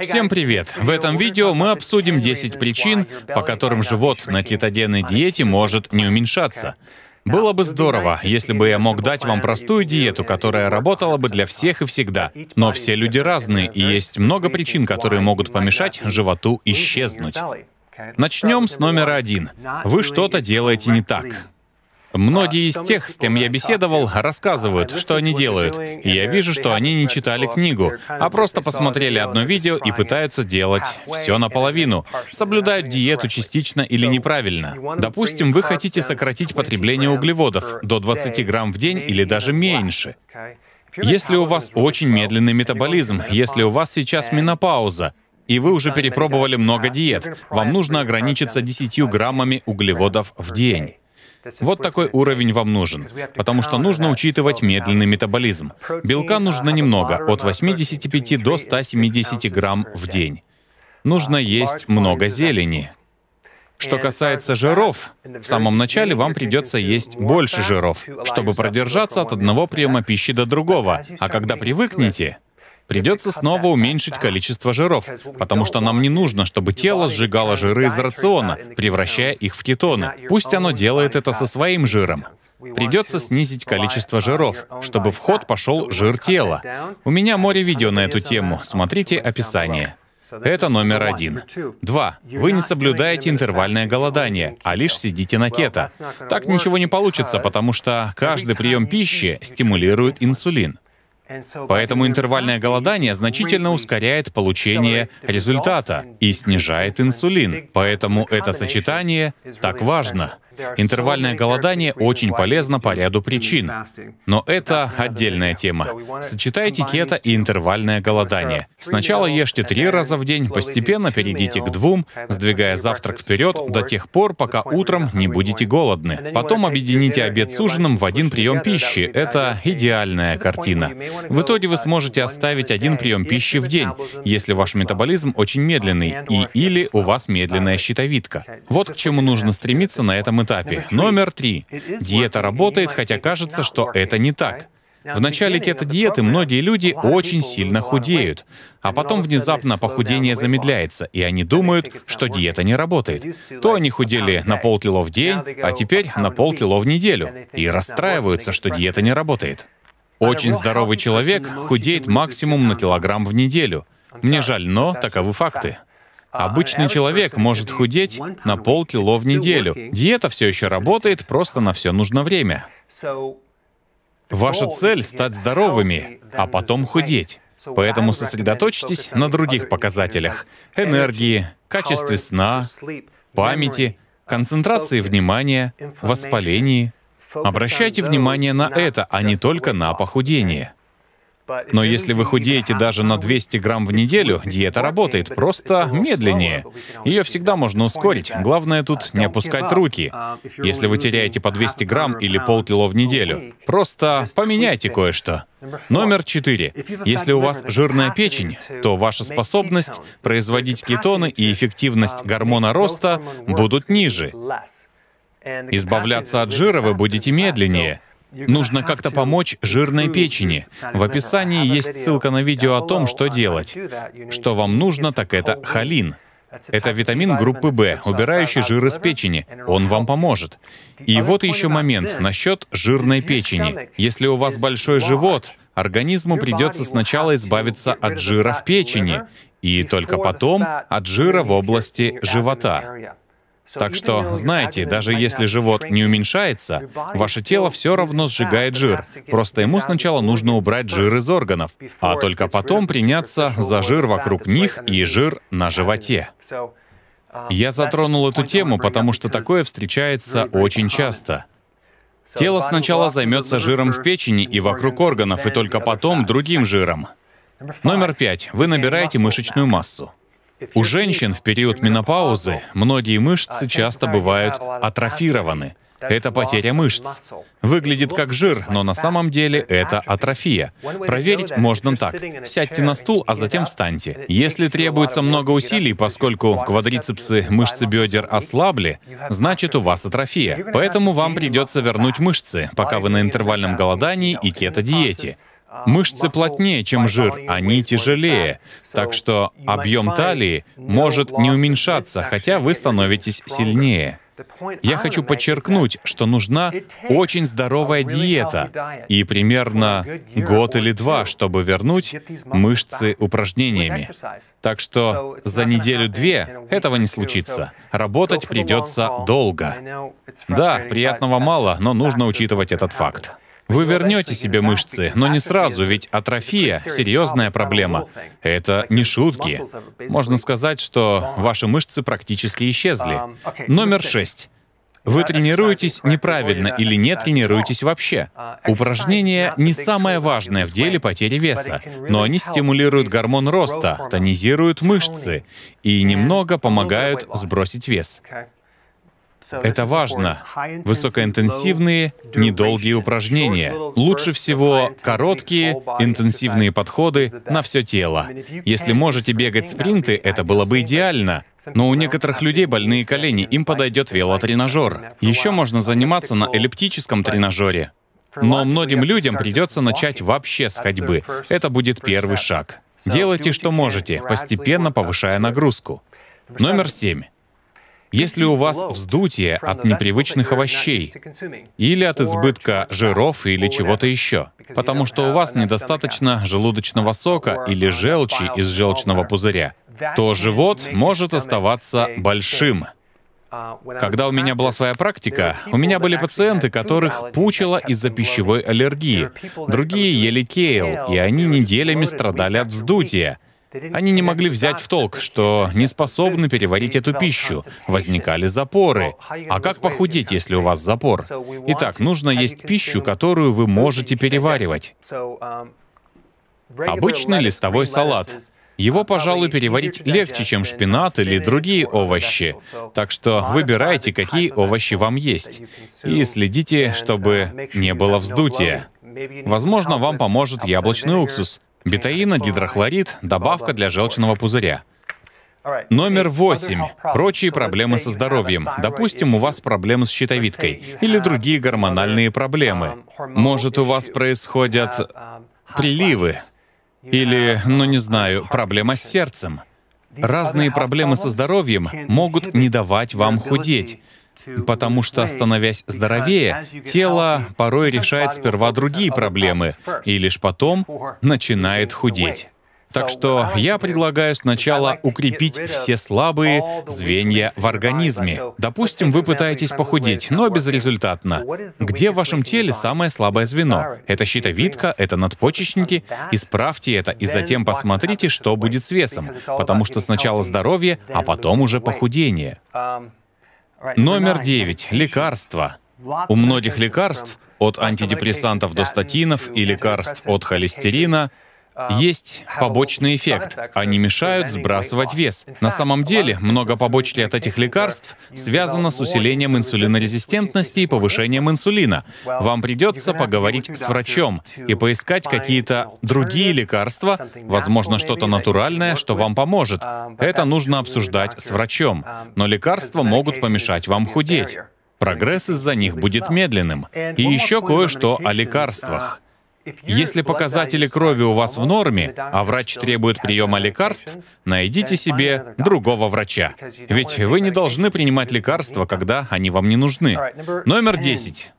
Всем привет! В этом видео мы обсудим 10 причин, по которым живот на кетогенной диете может не уменьшаться. Было бы здорово, если бы я мог дать вам простую диету, которая работала бы для всех и всегда. Но все люди разные, и есть много причин, которые могут помешать животу исчезнуть. Начнем с номера один. Вы что-то делаете не так. Многие из тех, с кем я беседовал, рассказывают, что они делают, и я вижу, что они не читали книгу, а просто посмотрели одно видео и пытаются делать все наполовину, соблюдают диету частично или неправильно. Допустим, вы хотите сократить потребление углеводов до 20 грамм в день или даже меньше. Если у вас очень медленный метаболизм, если у вас сейчас менопауза, и вы уже перепробовали много диет, вам нужно ограничиться 10 граммами углеводов в день. Вот такой уровень вам нужен, потому что нужно учитывать медленный метаболизм. Белка нужно немного, от 85 до 170 грамм в день. Нужно есть много зелени. Что касается жиров, в самом начале вам придется есть больше жиров, чтобы продержаться от одного приема пищи до другого. А когда привыкнете, придется снова уменьшить количество жиров, потому что нам не нужно, чтобы тело сжигало жиры из рациона, превращая их в кетоны. Пусть оно делает это со своим жиром. Придется снизить количество жиров, чтобы в ход пошел жир тела. У меня море видео на эту тему, смотрите описание. Это номер один. Два. Вы не соблюдаете интервальное голодание, а лишь сидите на кето. Так ничего не получится, потому что каждый прием пищи стимулирует инсулин. Поэтому интервальное голодание значительно ускоряет получение результата и снижает инсулин. Поэтому это сочетание так важно. Интервальное голодание очень полезно по ряду причин. Но это отдельная тема. Сочетайте кето и интервальное голодание. Сначала ешьте три раза в день, постепенно перейдите к двум, сдвигая завтрак вперед до тех пор, пока утром не будете голодны. Потом объедините обед с ужином в один прием пищи. Это идеальная картина. В итоге вы сможете оставить один прием пищи в день, если ваш метаболизм очень медленный и или у вас медленная щитовидка. Вот к чему нужно стремиться на этом этапе. Номер три. Диета работает, хотя кажется, что это не так. В начале кето-диеты многие люди очень сильно худеют, а потом внезапно похудение замедляется, и они думают, что диета не работает. То они худели на полкило в день, а теперь на полкило в неделю, и расстраиваются, что диета не работает. Очень здоровый человек худеет максимум на килограмм в неделю. Мне жаль, но таковы факты. Обычный человек может худеть на полкило в неделю. Диета все еще работает, просто на все нужно время. Ваша цель — стать здоровыми, а потом худеть. Поэтому сосредоточьтесь на других показателях — энергии, качестве сна, памяти, концентрации внимания, воспалении. Обращайте внимание на это, а не только на похудение. Но если вы худеете даже на 200 грамм в неделю, диета работает, просто медленнее. Ее всегда можно ускорить. Главное тут не опускать руки. Если вы теряете по 200 грамм или полкило в неделю, просто поменяйте кое-что. Номер четыре. Если у вас жирная печень, то ваша способность производить кетоны и эффективность гормона роста будут ниже. Избавляться от жира вы будете медленнее — Нужно как-то помочь жирной печени. В описании есть ссылка на видео о том, что делать. Что вам нужно, так это холин. Это витамин группы В, убирающий жир из печени. Он вам поможет. И вот еще момент насчет жирной печени. Если у вас большой живот, организму придется сначала избавиться от жира в печени, и только потом от жира в области живота. Так что, знаете, даже если живот не уменьшается, ваше тело все равно сжигает жир. Просто ему сначала нужно убрать жир из органов, а только потом приняться за жир вокруг них и жир на животе. Я затронул эту тему, потому что такое встречается очень часто. Тело сначала займется жиром в печени и вокруг органов, и только потом другим жиром. Номер пять. Вы набираете мышечную массу. У женщин в период менопаузы многие мышцы часто бывают атрофированы. Это потеря мышц. Выглядит как жир, но на самом деле это атрофия. Проверить можно так. Сядьте на стул, а затем встаньте. Если требуется много усилий, поскольку квадрицепсы мышцы бедер ослабли, значит у вас атрофия. Поэтому вам придется вернуть мышцы, пока вы на интервальном голодании и кето-диете. Мышцы плотнее, чем жир, они тяжелее. Так что объем талии может не уменьшаться, хотя вы становитесь сильнее. Я хочу подчеркнуть, что нужна очень здоровая диета и примерно год или два, чтобы вернуть мышцы упражнениями. Так что за неделю-две этого не случится. Работать придется долго. Да, приятного мало, но нужно учитывать этот факт. Вы вернете себе мышцы, но не сразу, ведь атрофия — серьезная проблема. Это не шутки. Можно сказать, что ваши мышцы практически исчезли. Номер шесть. Вы тренируетесь неправильно или не тренируетесь вообще. Упражнения не самое важное в деле потери веса, но они стимулируют гормон роста, тонизируют мышцы и немного помогают сбросить вес. Это важно. Высокоинтенсивные, недолгие упражнения. Лучше всего короткие, интенсивные подходы на все тело. Если можете бегать спринты, это было бы идеально. Но у некоторых людей больные колени, им подойдет велотренажер. Еще можно заниматься на эллиптическом тренажере. Но многим людям придется начать вообще с ходьбы. Это будет первый шаг. Делайте, что можете, постепенно повышая нагрузку. Номер семь. Если у вас вздутие от непривычных овощей или от избытка жиров или чего-то еще, потому что у вас недостаточно желудочного сока или желчи из желчного пузыря, то живот может оставаться большим. Когда у меня была своя практика, у меня были пациенты, которых пучило из-за пищевой аллергии. Другие ели кейл, и они неделями страдали от вздутия — они не могли взять в толк, что не способны переварить эту пищу. Возникали запоры. А как похудеть, если у вас запор? Итак, нужно есть пищу, которую вы можете переваривать. Обычный листовой салат. Его, пожалуй, переварить легче, чем шпинат или другие овощи. Так что выбирайте, какие овощи вам есть. И следите, чтобы не было вздутия. Возможно, вам поможет яблочный уксус. Бетаина, гидрохлорид, добавка для желчного пузыря. Номер восемь. Прочие проблемы со здоровьем. Допустим, у вас проблемы с щитовидкой или другие гормональные проблемы. Может, у вас происходят приливы или, ну не знаю, проблема с сердцем. Разные проблемы со здоровьем могут не давать вам худеть. Потому что, становясь здоровее, тело порой решает сперва другие проблемы и лишь потом начинает худеть. Так что я предлагаю сначала укрепить все слабые звенья в организме. Допустим, вы пытаетесь похудеть, но безрезультатно. Где в вашем теле самое слабое звено? Это щитовидка, это надпочечники? Исправьте это и затем посмотрите, что будет с весом, потому что сначала здоровье, а потом уже похудение. Номер девять. Лекарства. У многих лекарств, от антидепрессантов до статинов и лекарств от холестерина, есть побочный эффект. Они мешают сбрасывать вес. На самом деле, много побочек от этих лекарств связано с усилением инсулинорезистентности и повышением инсулина. Вам придется поговорить с врачом и поискать какие-то другие лекарства, возможно, что-то натуральное, что вам поможет. Это нужно обсуждать с врачом. Но лекарства могут помешать вам худеть. Прогресс из-за них будет медленным. И еще кое-что о лекарствах. Если показатели крови у вас в норме, а врач требует приема лекарств, найдите себе другого врача. Ведь вы не должны принимать лекарства, когда они вам не нужны. Номер 10.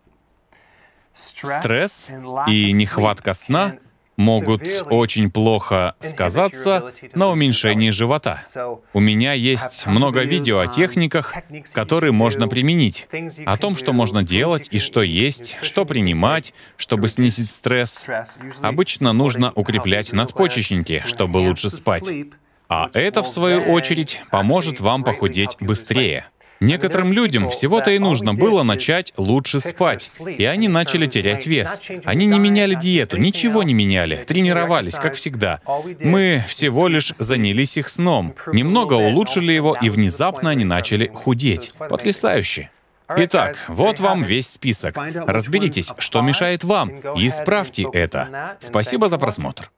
Стресс и нехватка сна могут очень плохо сказаться на уменьшении живота. У меня есть много видео о техниках, которые можно применить, о том, что можно делать и что есть, что принимать, чтобы снизить стресс. Обычно нужно укреплять надпочечники, чтобы лучше спать. А это, в свою очередь, поможет вам похудеть быстрее. Некоторым людям всего-то и нужно было начать лучше спать, и они начали терять вес. Они не меняли диету, ничего не меняли, тренировались, как всегда. Мы всего лишь занялись их сном, немного улучшили его, и внезапно они начали худеть. Потрясающе. Итак, вот вам весь список. Разберитесь, что мешает вам, и исправьте это. Спасибо за просмотр.